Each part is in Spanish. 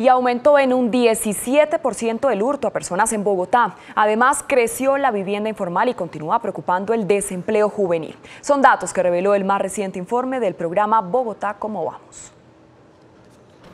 y aumentó en un 17% el hurto a personas en Bogotá. Además, creció la vivienda informal y continúa preocupando el desempleo juvenil. Son datos que reveló el más reciente informe del programa Bogotá, ¿cómo vamos?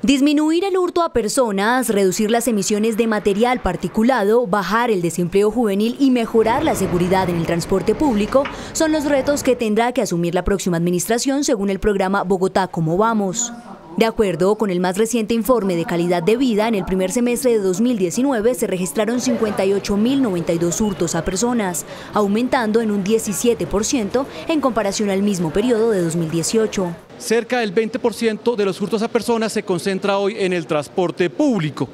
Disminuir el hurto a personas, reducir las emisiones de material particulado, bajar el desempleo juvenil y mejorar la seguridad en el transporte público son los retos que tendrá que asumir la próxima administración según el programa Bogotá, ¿cómo vamos? De acuerdo con el más reciente informe de calidad de vida, en el primer semestre de 2019 se registraron 58.092 hurtos a personas, aumentando en un 17% en comparación al mismo periodo de 2018. Cerca del 20% de los hurtos a personas se concentra hoy en el transporte público.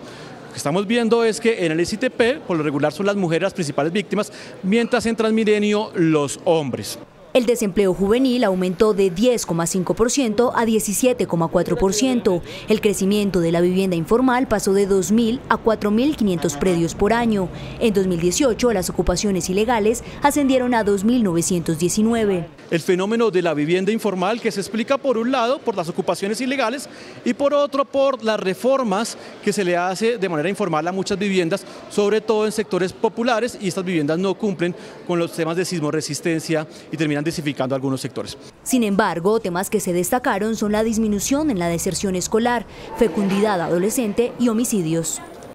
Lo que estamos viendo es que en el SITP, por lo regular, son las mujeres las principales víctimas, mientras en Transmilenio los hombres. El desempleo juvenil aumentó de 10,5% a 17,4%. El crecimiento de la vivienda informal pasó de 2.000 a 4.500 predios por año. En 2018, las ocupaciones ilegales ascendieron a 2.919. El fenómeno de la vivienda informal que se explica por un lado por las ocupaciones ilegales y por otro por las reformas que se le hace de manera informal a muchas viviendas, sobre todo en sectores populares y estas viviendas no cumplen con los temas de sismo resistencia y terminan desificando algunos sectores. Sin embargo, temas que se destacaron son la disminución en la deserción escolar, fecundidad adolescente y homicidios.